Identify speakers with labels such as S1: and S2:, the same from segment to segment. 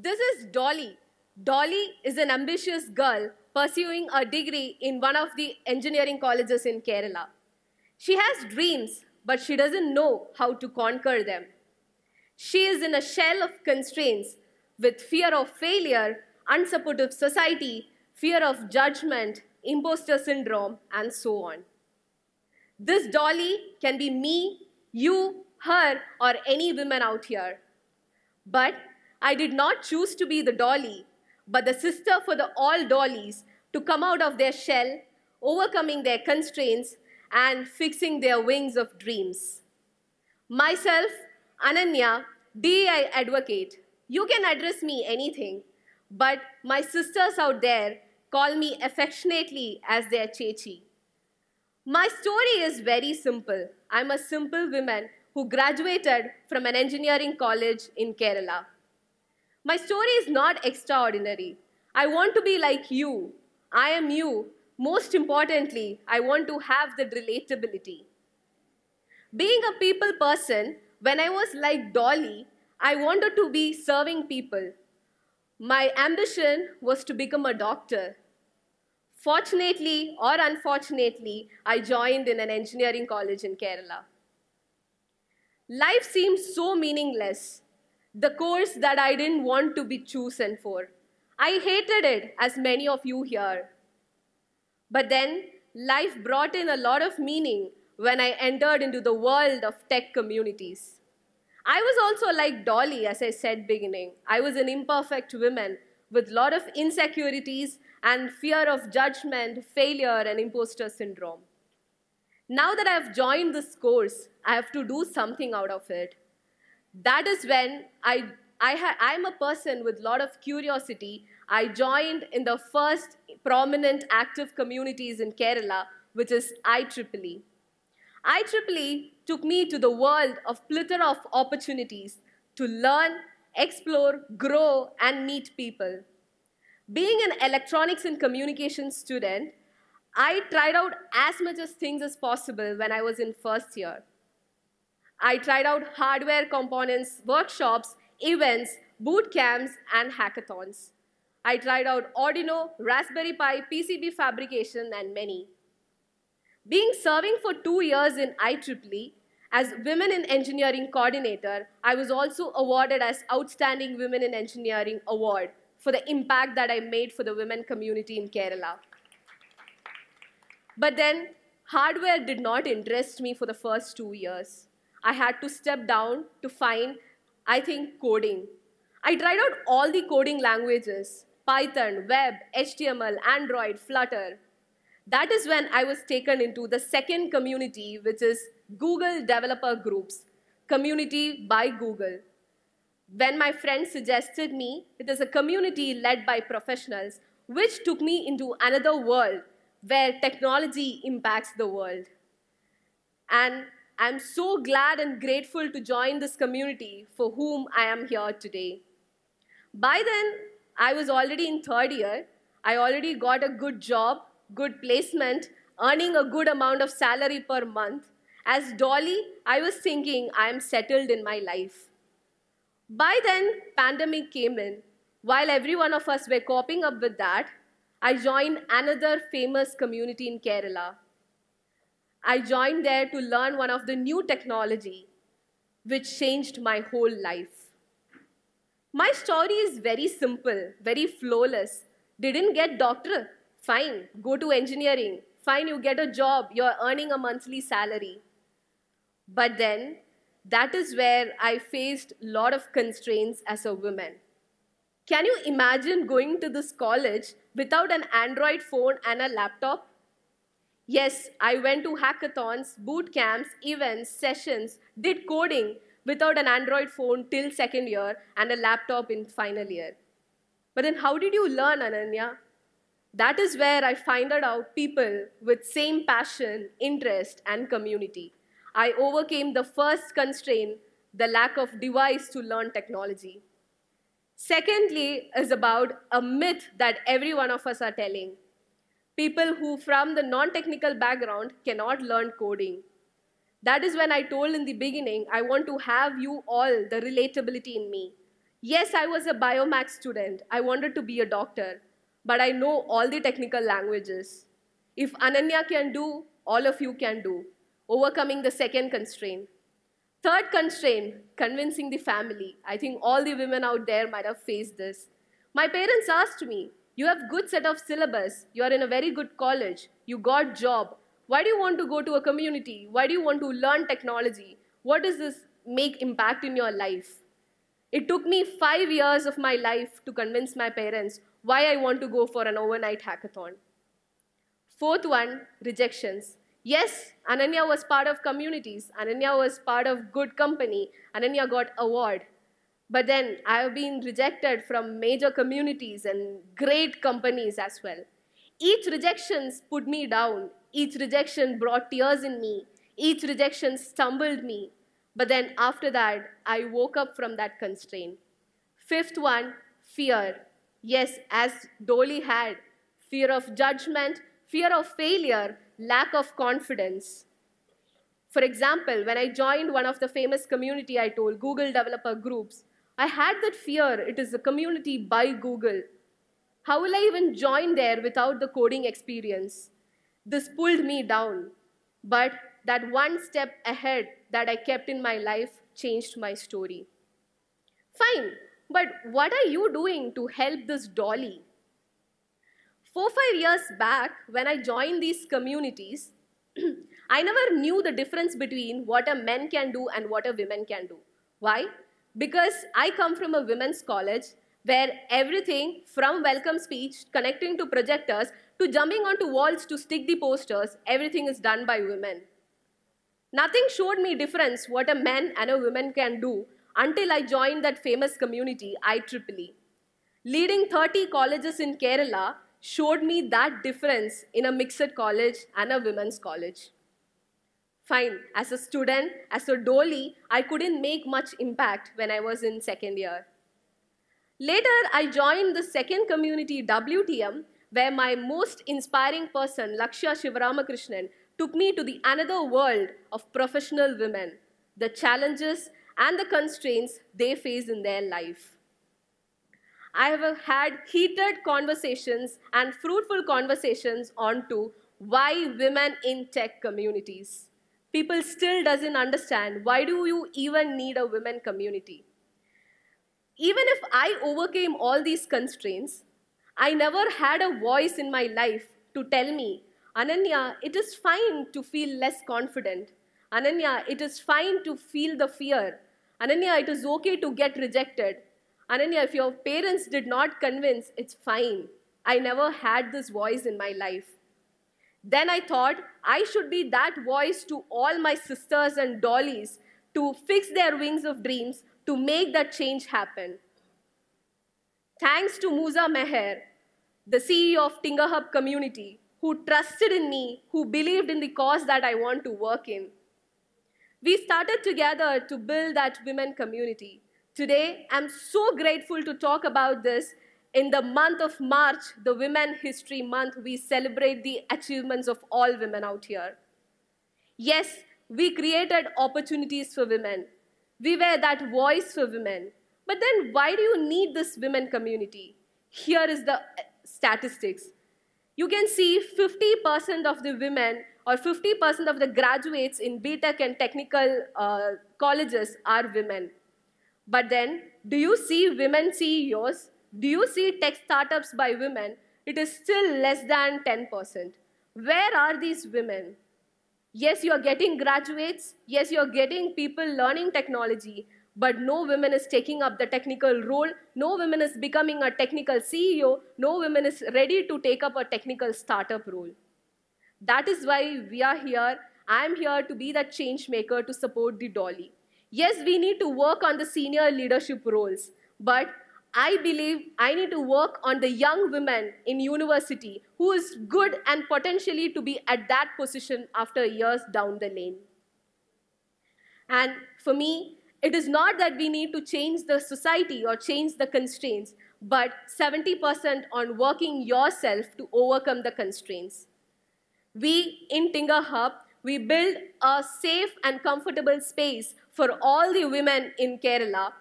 S1: This is Dolly. Dolly is an ambitious girl pursuing a degree in one of the engineering colleges in Kerala. She has dreams, but she doesn't know how to conquer them. She is in a shell of constraints with fear of failure, unsupportive society, fear of judgment, imposter syndrome, and so on. This Dolly can be me, you, her, or any woman out here. But I did not choose to be the Dolly, but the sister for the all Dollies to come out of their shell, overcoming their constraints, and fixing their wings of dreams. Myself, Ananya, DEI advocate. You can address me anything, but my sisters out there call me affectionately as their chechi. My story is very simple. I'm a simple woman who graduated from an engineering college in Kerala. My story is not extraordinary. I want to be like you. I am you. Most importantly, I want to have the relatability. Being a people person, when I was like Dolly, I wanted to be serving people. My ambition was to become a doctor. Fortunately or unfortunately, I joined in an engineering college in Kerala. Life seemed so meaningless, the course that I didn't want to be chosen for. I hated it, as many of you here. But then, life brought in a lot of meaning when I entered into the world of tech communities. I was also like Dolly, as I said beginning. I was an imperfect woman with a lot of insecurities and fear of judgment, failure, and imposter syndrome. Now that I've joined this course, I have to do something out of it. That is when I, I I'm a person with a lot of curiosity. I joined in the first prominent active communities in Kerala, which is IEEE. IEEE took me to the world of plethora of opportunities to learn, explore, grow, and meet people. Being an electronics and communications student, I tried out as much as things as possible when I was in first year. I tried out hardware components, workshops, events, boot camps, and hackathons. I tried out Arduino, Raspberry Pi, PCB fabrication, and many. Being serving for two years in IEEE as Women in Engineering Coordinator, I was also awarded as Outstanding Women in Engineering Award for the impact that I made for the women community in Kerala. But then, hardware did not interest me for the first two years. I had to step down to find, I think, coding. I tried out all the coding languages Python, Web, HTML, Android, Flutter. That is when I was taken into the second community, which is Google Developer Groups, community by Google. When my friend suggested me, it is a community led by professionals, which took me into another world where technology impacts the world. And I'm so glad and grateful to join this community for whom I am here today. By then, I was already in third year. I already got a good job, good placement, earning a good amount of salary per month. As Dolly, I was thinking I am settled in my life. By then, pandemic came in. While every one of us were coping up with that, I joined another famous community in Kerala. I joined there to learn one of the new technology which changed my whole life. My story is very simple, very flawless. Didn't get doctor? Fine, go to engineering. Fine, you get a job, you're earning a monthly salary. But then, that is where I faced a lot of constraints as a woman. Can you imagine going to this college without an Android phone and a laptop? Yes, I went to hackathons, boot camps, events, sessions, did coding without an Android phone till second year and a laptop in final year. But then how did you learn, Ananya? That is where I find out people with same passion, interest, and community. I overcame the first constraint, the lack of device to learn technology. Secondly, is about a myth that every one of us are telling. People who, from the non technical background, cannot learn coding. That is when I told in the beginning, I want to have you all the relatability in me. Yes, I was a biomaths student. I wanted to be a doctor, but I know all the technical languages. If Ananya can do, all of you can do. Overcoming the second constraint. Third constraint, convincing the family. I think all the women out there might have faced this. My parents asked me, you have good set of syllabus, you are in a very good college, you got job. Why do you want to go to a community? Why do you want to learn technology? What does this make impact in your life? It took me five years of my life to convince my parents why I want to go for an overnight hackathon. Fourth one, rejections. Yes, Ananya was part of communities. Ananya was part of good company. Ananya got award. But then I have been rejected from major communities and great companies as well. Each rejection put me down. Each rejection brought tears in me. Each rejection stumbled me. But then after that, I woke up from that constraint. Fifth one, fear. Yes, as Dolly had, fear of judgment, fear of failure, lack of confidence. For example, when I joined one of the famous community I told, Google developer groups, I had that fear. It is a community by Google. How will I even join there without the coding experience? This pulled me down. But that one step ahead that I kept in my life changed my story. Fine, but what are you doing to help this dolly? Four, five years back, when I joined these communities, I never knew the difference between what a man can do and what a woman can do. Why? Because I come from a women's college where everything from welcome speech, connecting to projectors, to jumping onto walls to stick the posters, everything is done by women. Nothing showed me difference what a man and a woman can do until I joined that famous community, IEEE. Leading 30 colleges in Kerala showed me that difference in a mixed college and a women's college. Fine, as a student, as a dolly, I couldn't make much impact when I was in second year. Later, I joined the second community, WTM, where my most inspiring person, Lakshya Shivaramakrishnan, took me to the another world of professional women, the challenges and the constraints they face in their life. I have had heated conversations and fruitful conversations on to why women in tech communities. People still doesn't understand why do you even need a women community. Even if I overcame all these constraints, I never had a voice in my life to tell me, Ananya, it is fine to feel less confident. Ananya, it is fine to feel the fear. Ananya, it is okay to get rejected. Ananya, if your parents did not convince, it's fine. I never had this voice in my life. Then I thought I should be that voice to all my sisters and dollies to fix their wings of dreams to make that change happen. Thanks to Musa Meher, the CEO of TinkerHub community, who trusted in me, who believed in the cause that I want to work in. We started together to build that women community. Today, I'm so grateful to talk about this. In the month of March, the Women History Month, we celebrate the achievements of all women out here. Yes, we created opportunities for women. We were that voice for women. But then why do you need this women community? Here is the statistics. You can see 50% of the women or 50% of the graduates in BTech and technical uh, colleges are women. But then, do you see women CEOs? Do you see tech startups by women? It is still less than 10%. Where are these women? Yes, you're getting graduates. Yes, you're getting people learning technology. But no woman is taking up the technical role. No woman is becoming a technical CEO. No woman is ready to take up a technical startup role. That is why we are here. I'm here to be that change maker to support the Dolly. Yes, we need to work on the senior leadership roles, but I believe I need to work on the young women in university who is good and potentially to be at that position after years down the lane. And for me, it is not that we need to change the society or change the constraints, but 70% on working yourself to overcome the constraints. We in TinkerHub, we build a safe and comfortable space for all the women in Kerala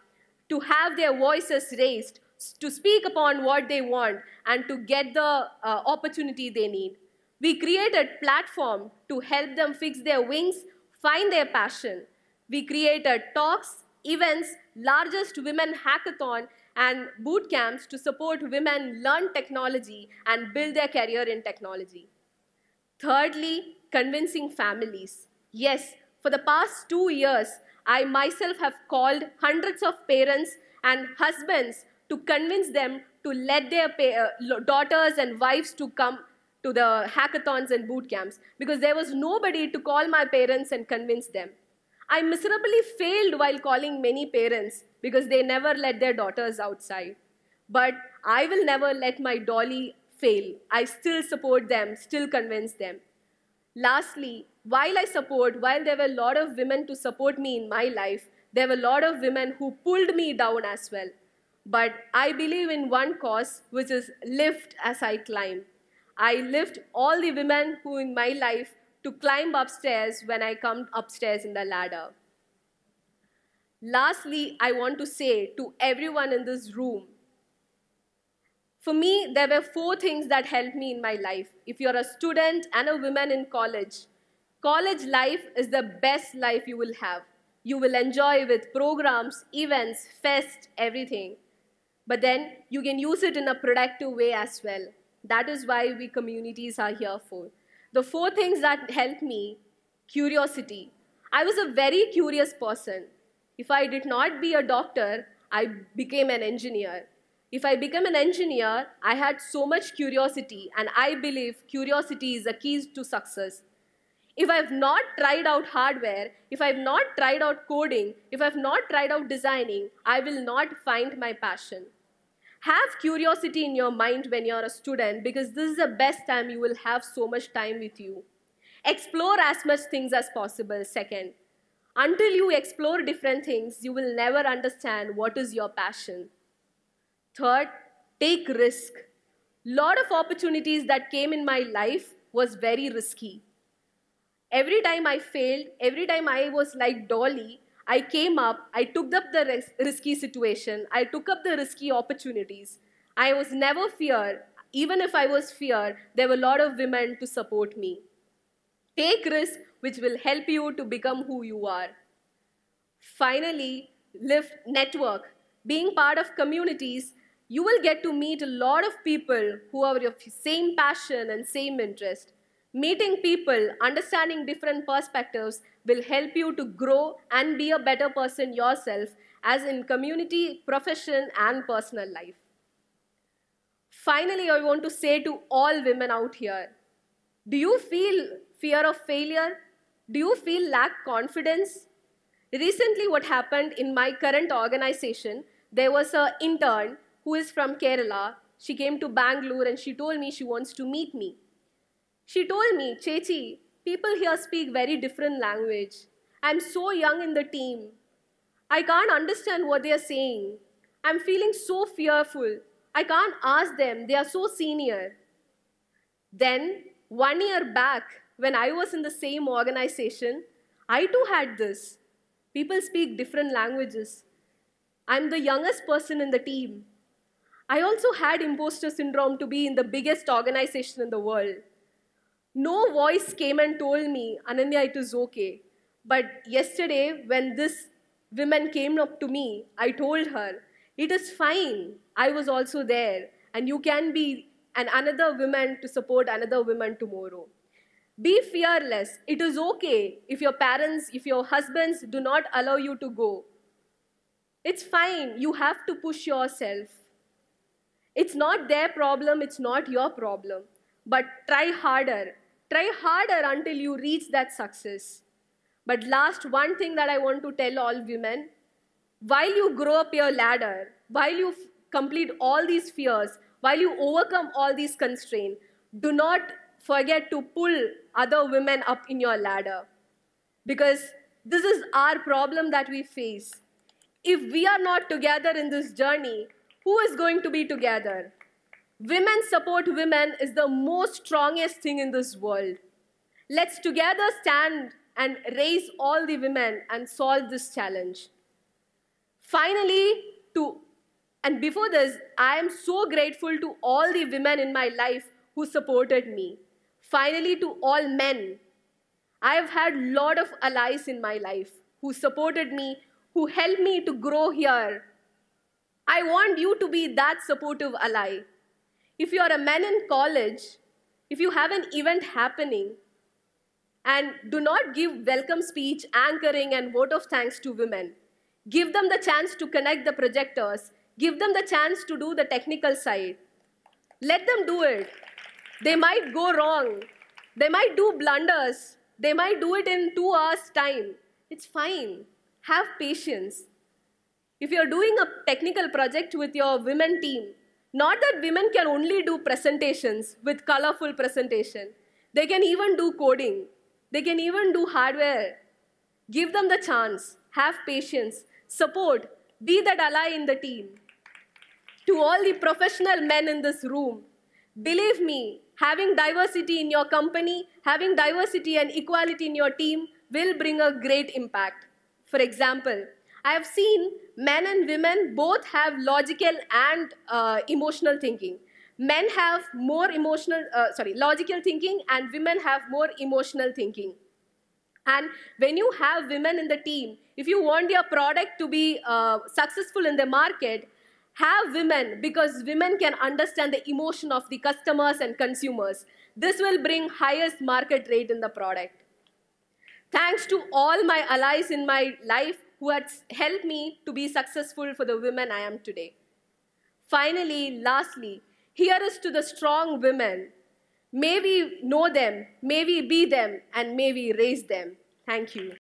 S1: to have their voices raised, to speak upon what they want, and to get the uh, opportunity they need. We created a platform to help them fix their wings, find their passion. We created talks, events, largest women hackathon, and boot camps to support women learn technology and build their career in technology. Thirdly, convincing families. Yes, for the past two years, I myself have called hundreds of parents and husbands to convince them to let their uh, daughters and wives to come to the hackathons and boot camps because there was nobody to call my parents and convince them. I miserably failed while calling many parents because they never let their daughters outside. But I will never let my dolly fail. I still support them, still convince them. Lastly, while I support, while there were a lot of women to support me in my life, there were a lot of women who pulled me down as well. But I believe in one cause, which is lift as I climb. I lift all the women who in my life to climb upstairs when I come upstairs in the ladder. Lastly, I want to say to everyone in this room for me, there were four things that helped me in my life. If you're a student and a woman in college, college life is the best life you will have. You will enjoy with programs, events, fest, everything. But then you can use it in a productive way as well. That is why we communities are here for. The four things that helped me curiosity. I was a very curious person. If I did not be a doctor, I became an engineer. If I become an engineer, I had so much curiosity, and I believe curiosity is a key to success. If I've not tried out hardware, if I've not tried out coding, if I've not tried out designing, I will not find my passion. Have curiosity in your mind when you're a student because this is the best time you will have so much time with you. Explore as much things as possible, second. Until you explore different things, you will never understand what is your passion. Third, take risk. Lot of opportunities that came in my life was very risky. Every time I failed, every time I was like Dolly, I came up, I took up the ris risky situation, I took up the risky opportunities. I was never fear. Even if I was fear, there were a lot of women to support me. Take risk, which will help you to become who you are. Finally, live network. Being part of communities you will get to meet a lot of people who are of same passion and same interest. Meeting people, understanding different perspectives will help you to grow and be a better person yourself as in community, profession, and personal life. Finally, I want to say to all women out here, do you feel fear of failure? Do you feel lack confidence? Recently, what happened in my current organization, there was an intern who is from Kerala. She came to Bangalore and she told me she wants to meet me. She told me, Chechi, people here speak very different language. I'm so young in the team. I can't understand what they are saying. I'm feeling so fearful. I can't ask them. They are so senior. Then, one year back, when I was in the same organization, I too had this. People speak different languages. I'm the youngest person in the team. I also had imposter syndrome to be in the biggest organization in the world. No voice came and told me, Ananya, it is okay. But yesterday, when this woman came up to me, I told her, it is fine. I was also there. And you can be an another woman to support another woman tomorrow. Be fearless. It is okay if your parents, if your husbands do not allow you to go. It's fine. You have to push yourself. It's not their problem, it's not your problem. But try harder. Try harder until you reach that success. But last, one thing that I want to tell all women while you grow up your ladder, while you complete all these fears, while you overcome all these constraints, do not forget to pull other women up in your ladder. Because this is our problem that we face. If we are not together in this journey, who is going to be together? Women support women is the most strongest thing in this world. Let's together stand and raise all the women and solve this challenge. Finally, to, and before this, I am so grateful to all the women in my life who supported me. Finally, to all men, I have had a lot of allies in my life who supported me, who helped me to grow here. I want you to be that supportive ally. If you are a man in college, if you have an event happening, and do not give welcome speech, anchoring, and vote of thanks to women. Give them the chance to connect the projectors. Give them the chance to do the technical side. Let them do it. They might go wrong. They might do blunders. They might do it in two hours' time. It's fine. Have patience. If you're doing a technical project with your women team, not that women can only do presentations with colorful presentation. They can even do coding. They can even do hardware. Give them the chance. Have patience. Support. Be that ally in the team. To all the professional men in this room, believe me, having diversity in your company, having diversity and equality in your team will bring a great impact. For example, I have seen men and women both have logical and uh, emotional thinking men have more emotional, uh, sorry, logical thinking and women have more emotional thinking. And when you have women in the team, if you want your product to be uh, successful in the market, have women because women can understand the emotion of the customers and consumers. This will bring highest market rate in the product. Thanks to all my allies in my life who had helped me to be successful for the women I am today. Finally, lastly, here is to the strong women. May we know them, may we be them, and may we raise them. Thank you.